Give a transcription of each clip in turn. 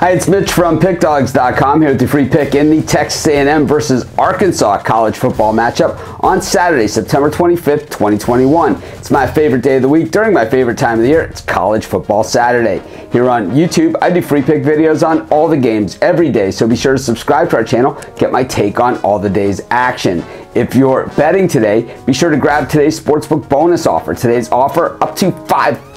Hi, it's Mitch from PickDawgz.com here with the free pick in the Texas A&M versus Arkansas college football matchup on Saturday, September 25th, 2021. It's my favorite day of the week during my favorite time of the year. It's College Football Saturday. Here on YouTube, I do free pick videos on all the games every day, so be sure to subscribe to our channel, get my take on all the day's action. If you're betting today, be sure to grab today's sportsbook bonus offer. Today's offer up to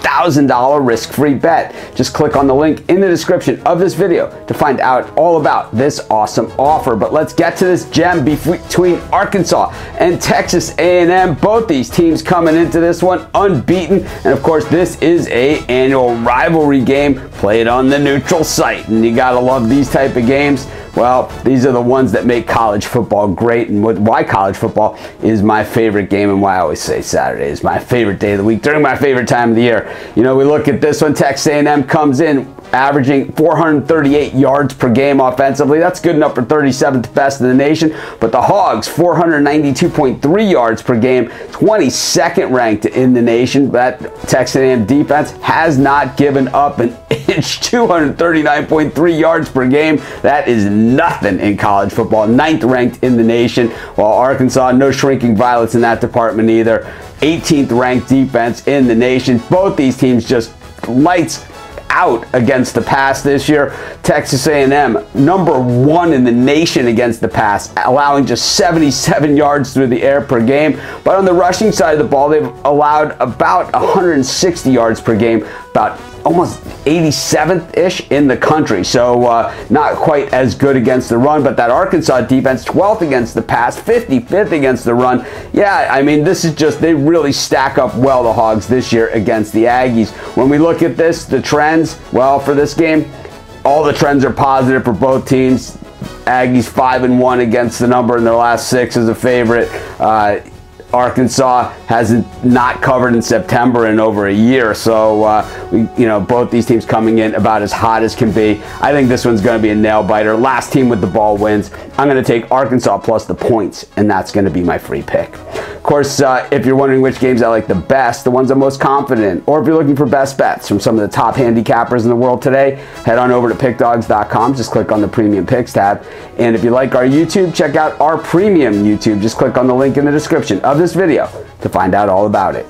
$5,000 risk-free bet. Just click on the link in the description of this video to find out all about this awesome offer. But let's get to this gem between Arkansas and Texas A&M. Both these teams coming into this one unbeaten. And of course, this is a annual rivalry game played on the neutral site. And you gotta love these type of games. Well, these are the ones that make college football great and why college football is my favorite game and why I always say Saturday is my favorite day of the week during my favorite time of the year. You know, we look at this one, Texas A&M comes in averaging 438 yards per game offensively. That's good enough for 37th best in the nation. But the Hogs, 492.3 yards per game, 22nd ranked in the nation. That Texas A&M defense has not given up an inch, 239.3 yards per game. That is nothing in college football. Ninth ranked in the nation. While Arkansas, no shrinking violets in that department either. 18th ranked defense in the nation. Both these teams just lights out against the pass this year. Texas A&M, number one in the nation against the pass, allowing just 77 yards through the air per game. But on the rushing side of the ball, they've allowed about 160 yards per game, about almost 87th-ish in the country. So uh, not quite as good against the run, but that Arkansas defense, 12th against the pass, 55th against the run. Yeah, I mean, this is just, they really stack up well, the Hogs, this year against the Aggies. When we look at this, the trends, well, for this game, all the trends are positive for both teams. Aggies 5 and 1 against the number in their last six as a favorite. Uh, Arkansas hasn't not covered in September in over a year. So, uh, we, you know, both these teams coming in about as hot as can be. I think this one's going to be a nail biter. Last team with the ball wins. I'm going to take Arkansas plus the points, and that's going to be my free pick. Of course, uh, if you're wondering which games I like the best, the ones I'm most confident or if you're looking for best bets from some of the top handicappers in the world today, head on over to pickdawgz.com. Just click on the premium picks tab. And if you like our YouTube, check out our premium YouTube. Just click on the link in the description of this video to find out all about it.